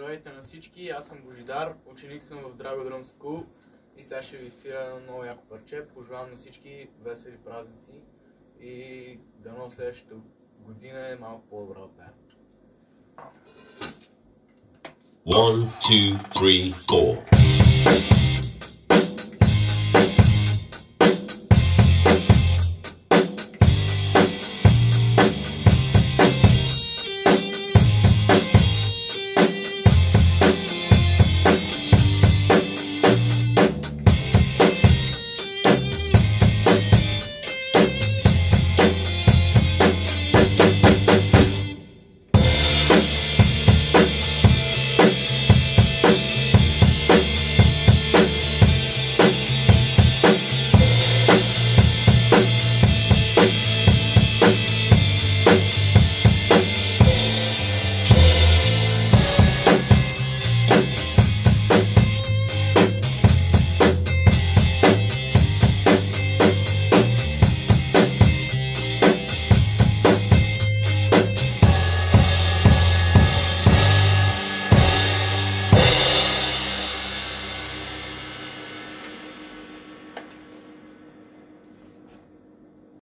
Здравейте на всички, аз съм Божидар, ученик съм в Драго Drum School и сега ще ви свира едно много яко парче. Пожелавам на всички весели празници и дано следващата година е малко по-добра от тая. One, two, three, four.